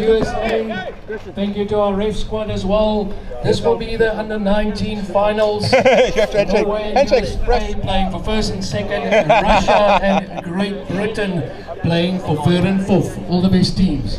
USA. Thank you to our ref squad as well. This will be the under 19 finals. you have to handshake. Norway and. USA playing for first and second, and Russia and Great Britain playing for third and fourth. All the best teams.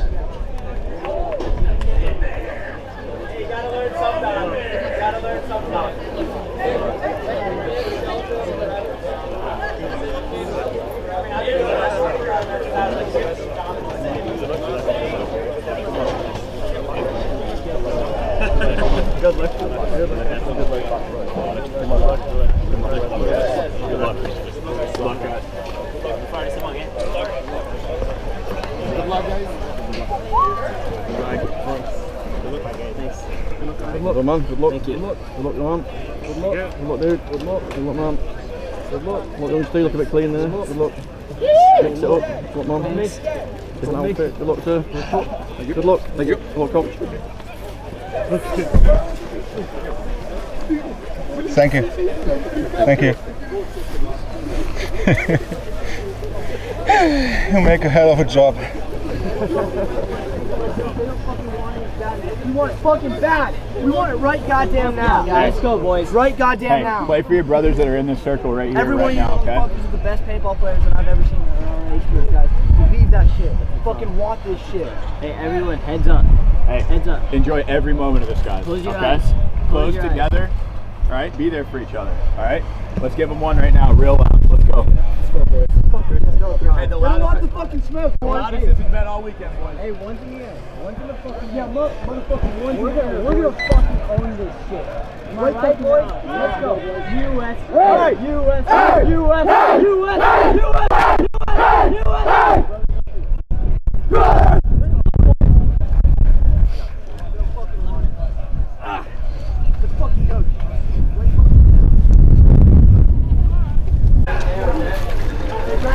Good luck, man. Good luck. Thank you. Good luck. Good luck, man. Good luck. Good luck, dude. Good luck. Good luck, man. Good luck. Good luck, young Steve. Look a bit clean there. Good luck. Mix it up. Good luck, man. Different outfit. Good luck, sir. Good luck. Thank you. Good luck, coach. Thank you. Thank you. you make a hell of a job. We want it fucking bad. We want it right goddamn now. Let's go, boys. Right goddamn Hey, now. play for your brothers that are in this circle right here, Everyone right you now, okay? motherfuckers are the best paintball players that I've ever seen in our age group, guys. Believe that shit. Fucking want this shit. Hey, everyone, heads up. Hey, Heads up. Enjoy every moment of this, guys. Close your okay? eyes. Close Close your eyes. together. All right, be there for each other. All right, let's give them one right now, real loud. Let's go. Let's go, boys. Go. Hey, the They don't want the fucking smoke. The loudest this has been all weekend, boys. Hey, one's in the air. One's in the fucking Yeah, look, motherfucking one's in the air. We're gonna fucking own this shit. Right, right boys? Let's go. US. Hey! US. Hey! US. Hey! US. US. US. Let's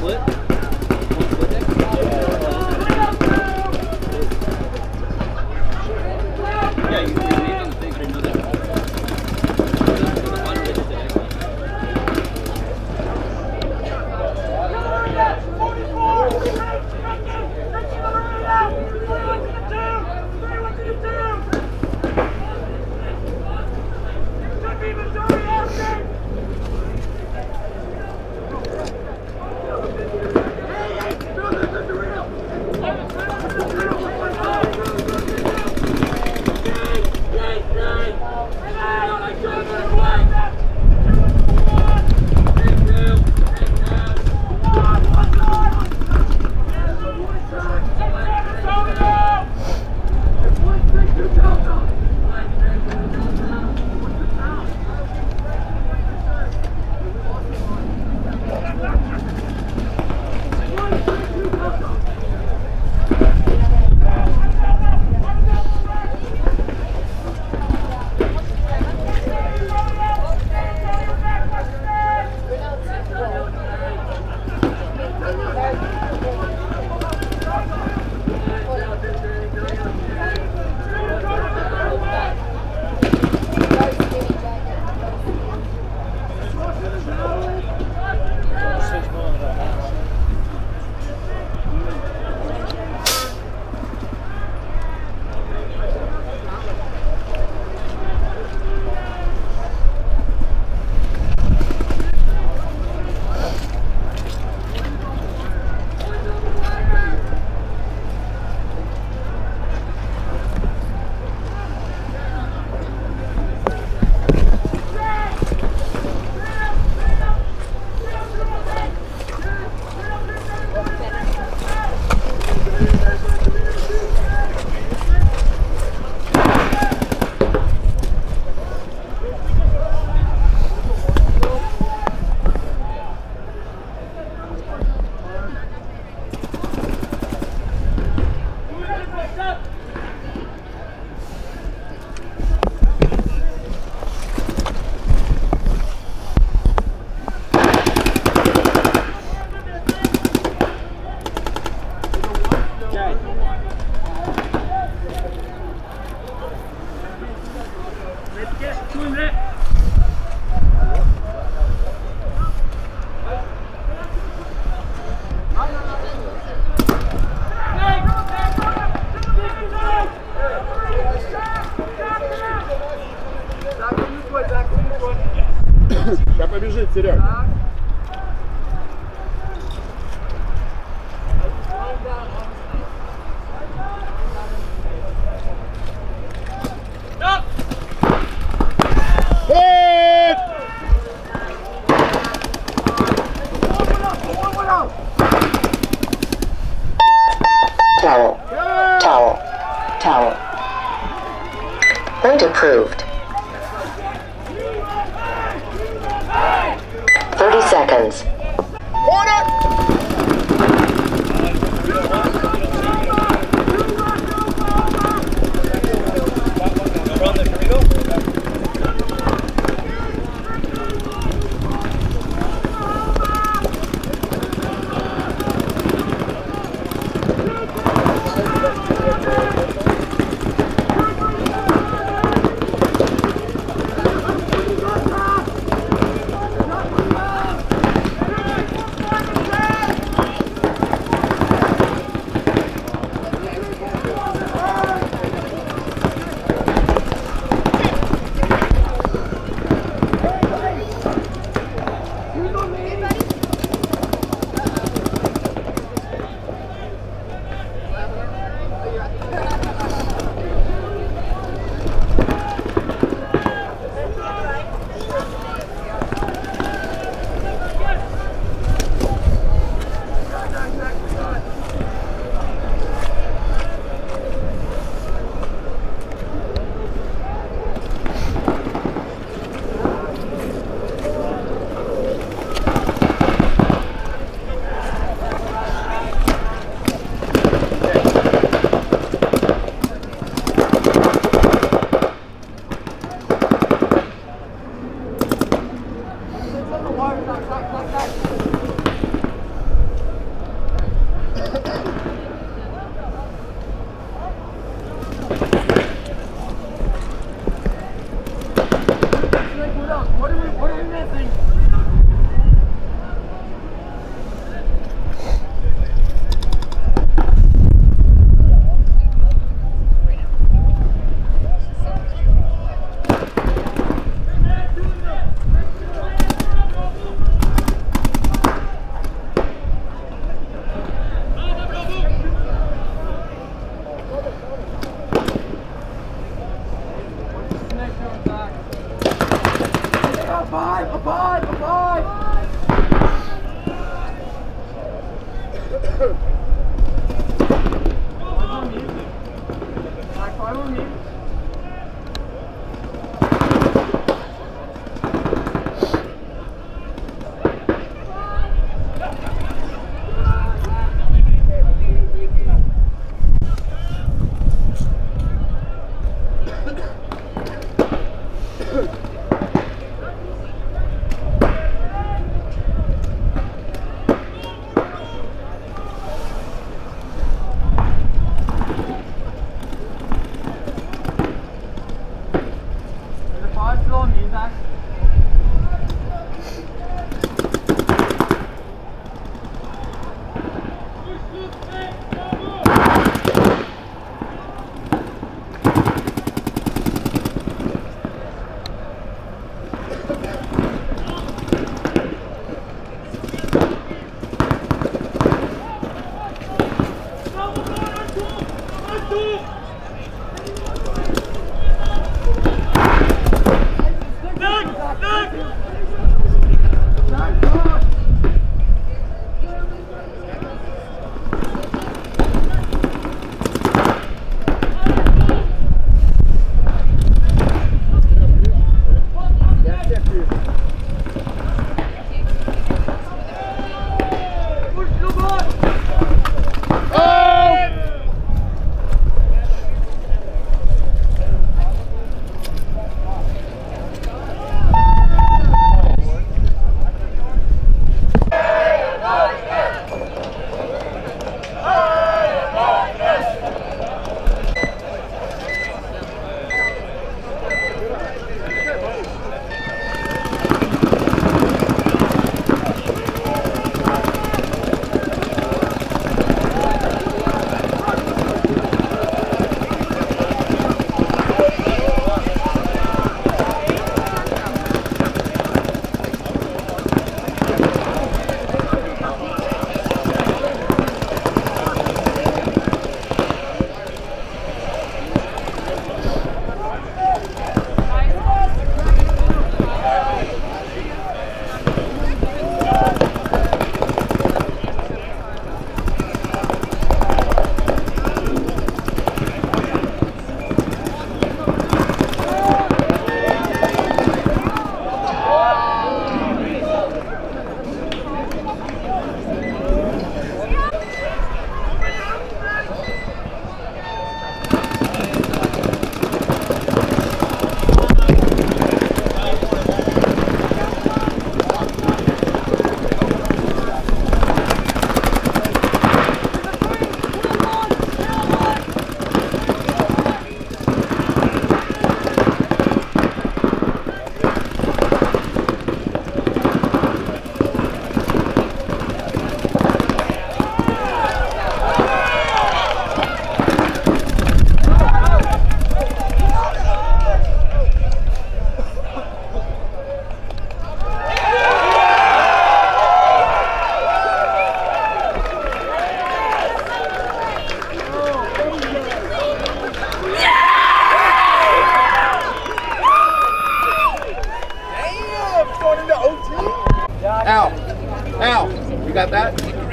split. потеряли. Так.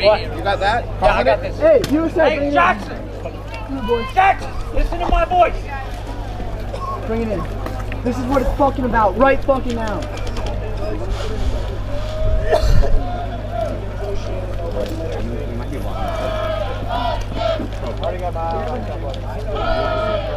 Got that? Yeah, I got this. Hey, USA, bring Hey, Jackson! it Jackson! Jackson, listen to my voice. Bring it in. This is what it's fucking about, right fucking now. Pocket,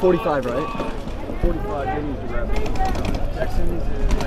45, right? 45, they need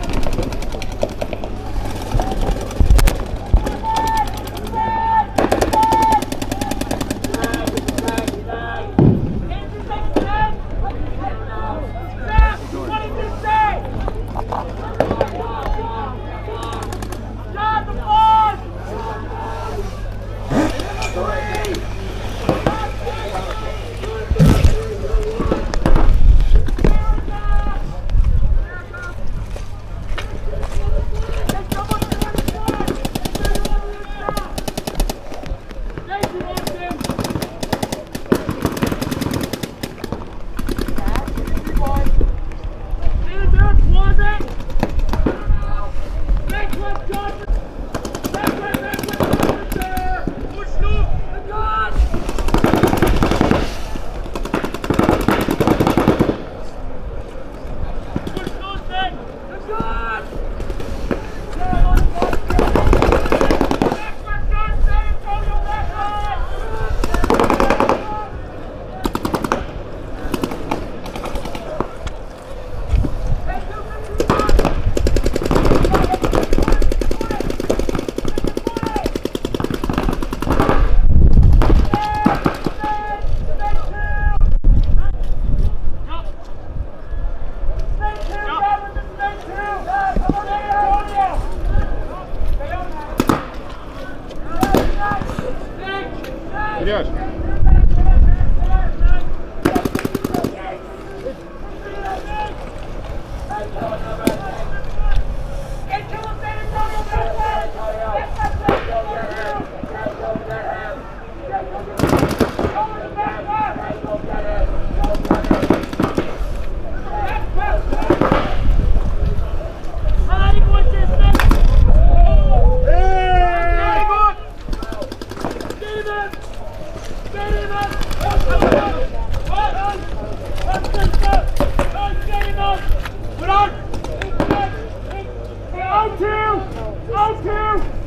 Сереж,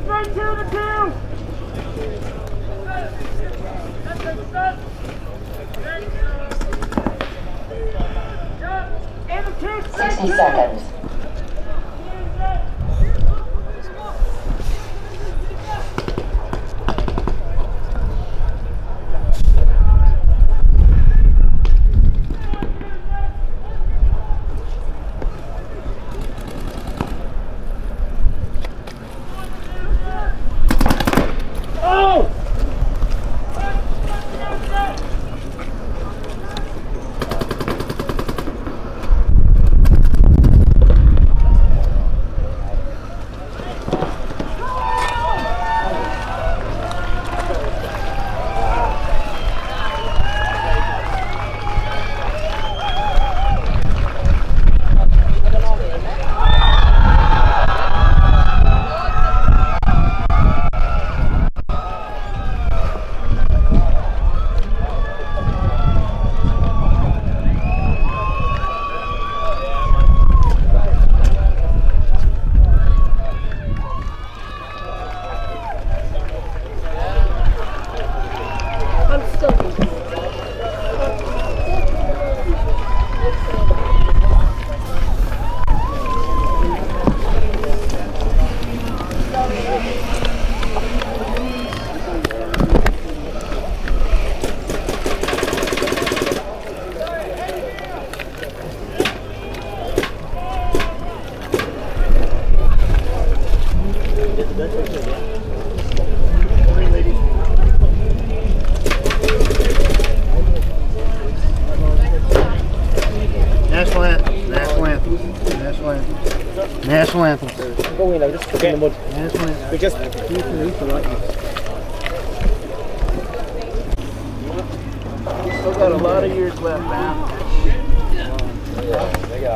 Straight two. Sixty seconds.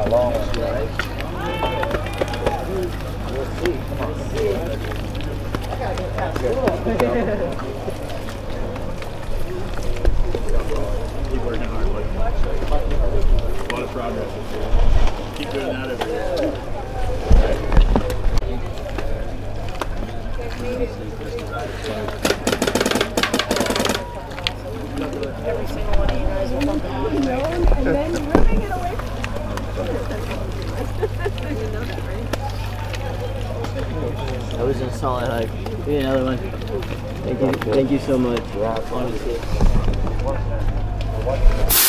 long one, right? We'll see. Come on. Give me another one. Thank you, thank you so much.